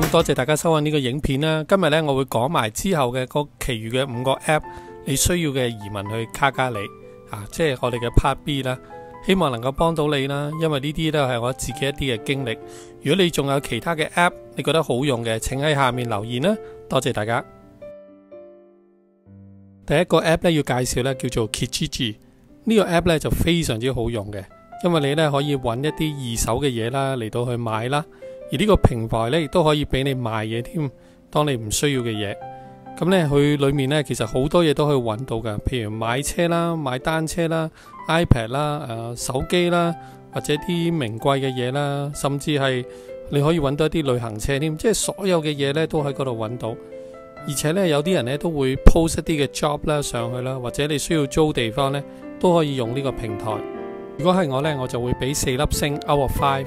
咁多謝大家收看呢個影片啦。今日呢，我會講埋之後嘅嗰其餘嘅五個 App 你需要嘅移民去卡加里啊，即係我哋嘅 Part B 啦。希望能夠幫到你啦，因為呢啲都係我自己一啲嘅經歷。如果你仲有其他嘅 App 你覺得好用嘅，請喺下面留言啦。多謝大家。第一個 App 咧要介紹咧叫做 Kijiji，呢個 App 咧就非常之好用嘅，因為你咧可以揾一啲二手嘅嘢啦嚟到去買啦。而呢個平台咧亦都可以俾你賣嘢添，當你唔需要嘅嘢。咁咧佢裏面咧其實好多嘢都可以揾到噶，譬如買車啦、買單車啦、iPad 啦、誒手機啦，或者啲名貴嘅嘢啦，甚至係你可以揾到一啲旅行車添，即係所有嘅嘢咧都喺嗰度揾到。而且咧有啲人咧都會 post 一啲嘅 job 啦上去啦，或者你需要租地方咧都可以用呢個平台。如果係我咧，我就會俾四粒星 out of five。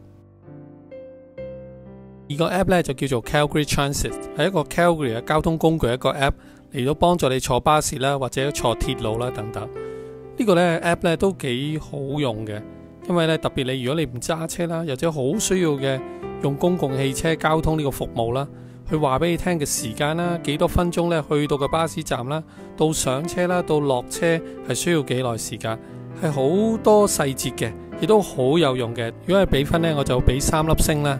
而個 app 咧就叫做 Calgary Transit，係一個 Calgary 嘅交通工具一個 app 嚟到幫助你坐巴士啦，或者坐鐵路啦等等。這個、呢個咧 app 咧都幾好用嘅，因為咧特別你如果你唔揸車啦，或者好需要嘅用公共汽車交通呢個服務啦，佢話俾你聽嘅時間啦，幾多分鐘咧去到個巴士站啦，到上車啦，到落車係需要幾耐時間，係好多細節嘅，亦都好有用嘅。如果係俾分呢，我就俾三粒星啦。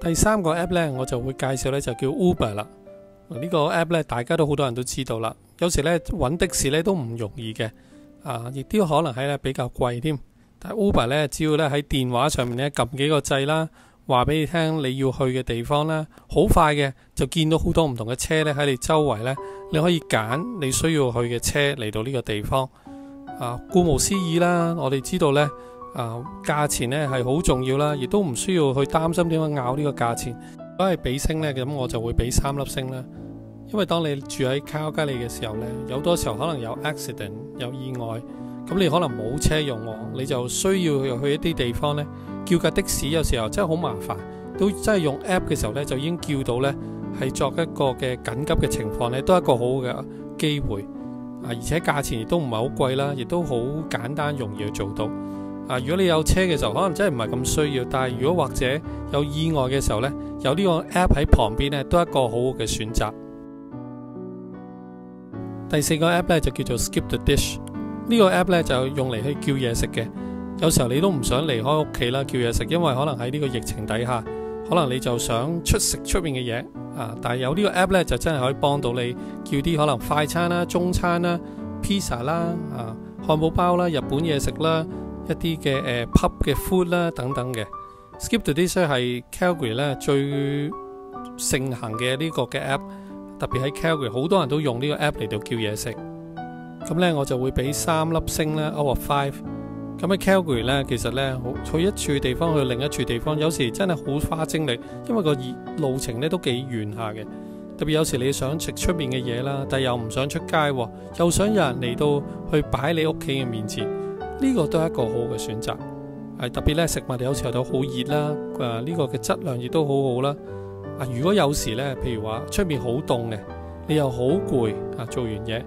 第三個 app 呢，我就會介紹呢，就叫 Uber 啦。呢個 app 呢，大家都好多人都知道啦。有時呢，揾的士呢都唔容易嘅，啊，亦都可能係呢比較貴添。但係 Uber 呢，只要呢喺電話上面呢撳幾個掣啦，話俾你聽你要去嘅地方啦，好快嘅就見到好多唔同嘅車呢喺你周圍呢，你可以揀你需要去嘅車嚟到呢個地方。啊，顧無思議啦，我哋知道呢。啊，價錢咧係好重要啦，亦都唔需要去擔心點樣拗呢個價錢。如果係俾星呢，咁我就會俾三粒星啦。因為當你住喺卡加里嘅時候呢，有多時候可能有 accident 有意外，咁你可能冇車用喎，你就需要去一啲地方呢，叫架的士，有時候真係好麻煩。都真係用 app 嘅時候呢，就已經叫到呢，係作一個嘅緊急嘅情況呢，都係一個好嘅機會。啊，而且價錢亦都唔係好貴啦，亦都好簡單容易去做到。啊！如果你有車嘅時候，可能真係唔係咁需要，但係如果或者有意外嘅時候呢，有呢個 app 喺旁邊呢，都係一個好好嘅選擇。第四個 app 呢，就叫做 Skip the Dish，呢個 app 呢，就用嚟去叫嘢食嘅。有時候你都唔想離開屋企啦，叫嘢食，因為可能喺呢個疫情底下，可能你就想出食出面嘅嘢啊。但係有呢個 app 呢，就真係可以幫到你叫啲可能快餐啦、中餐啦、pizza 啦、啊漢堡包啦、日本嘢食啦。一啲嘅誒 pub 嘅 food 啦等等嘅，Skip the Dish 係 Calgary 咧最盛行嘅呢個嘅 app，特別喺 Calgary 好多人都用呢個 app 嚟到叫嘢食。咁咧我就會俾三粒星啦，out of five。咁喺 Calgary 咧，其實咧去一處地方去另一處地方，有時真係好花精力，因為個路程咧都幾遠下嘅。特別有時你想食出面嘅嘢啦，但係又唔想出街，又想有人嚟到去擺你屋企嘅面前。呢個都係一個好嘅選擇，係特別咧食物有時候都好熱啦，啊、呢、個嘅質量亦都好好啦。啊，如果有時咧，譬如話出面好凍嘅，你又好攰啊，做完嘢，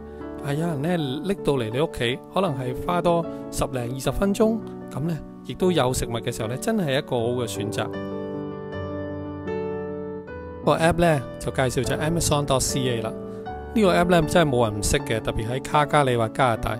係有人咧拎到嚟你屋企，可能係花多十零二十分鐘，咁咧亦都有食物嘅時候咧，真係一個好嘅選擇。個 app 咧就介紹咗 Amazon.ca 啦，呢、個 app 咧真係冇人唔識嘅，特別喺卡加里或加拿大。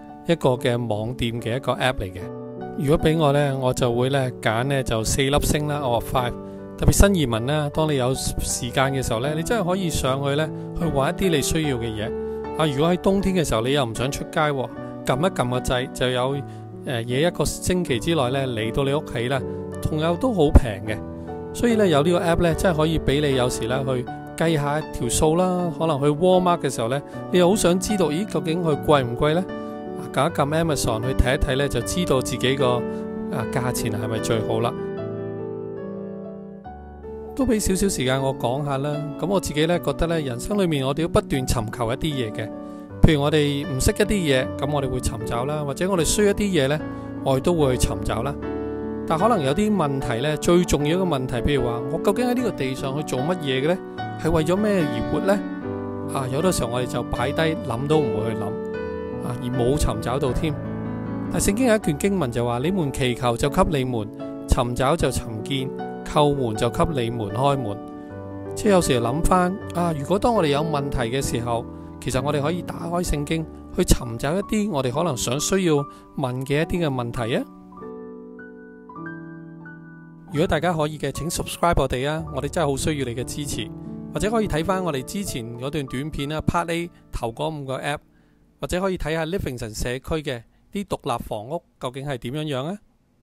一個嘅網店嘅一個 app 嚟嘅。如果俾我呢，我就會呢揀呢就四粒星啦，我話 five。特別新移民啦，當你有時間嘅時候呢，你真係可以上去呢去玩一啲你需要嘅嘢。啊，如果喺冬天嘅時候你又唔想出街，撳一撳個掣就有誒嘢一個星期之內呢嚟到你屋企啦，同樣都好平嘅。所以呢，有呢個 app 呢，真係可以俾你有時呢去計下條數啦。可能去 Walmart 嘅時候呢，你又好想知道，咦，究竟佢貴唔貴呢？撳一撳 Amazon 去睇一睇呢，就知道自己個啊價錢係咪最好啦。都俾少少時間我講下啦。咁我自己呢，覺得呢，人生裏面我哋要不斷尋求一啲嘢嘅。譬如我哋唔識一啲嘢，咁我哋會尋找啦；或者我哋需一啲嘢呢，我哋都會去尋找啦。但可能有啲問題呢，最重要嘅問題，譬如話我究竟喺呢個地上去做乜嘢嘅呢？係為咗咩而活呢？啊，有好多時候我哋就擺低諗都唔會去諗啊，而冇尋找到添。但聖經有一段經文就話：你們祈求就給你們，尋找就尋見。叩門就給你們開門，即係有時諗翻啊！如果當我哋有問題嘅時候，其實我哋可以打開聖經去尋找一啲我哋可能想需要問嘅一啲嘅問題啊！如果大家可以嘅，請 subscribe 我哋啊！我哋真係好需要你嘅支持，或者可以睇翻我哋之前嗰段短片啊，Part A 頭嗰五個 app，或者可以睇下 Livingston 社區嘅啲獨立房屋究竟係點樣樣啊！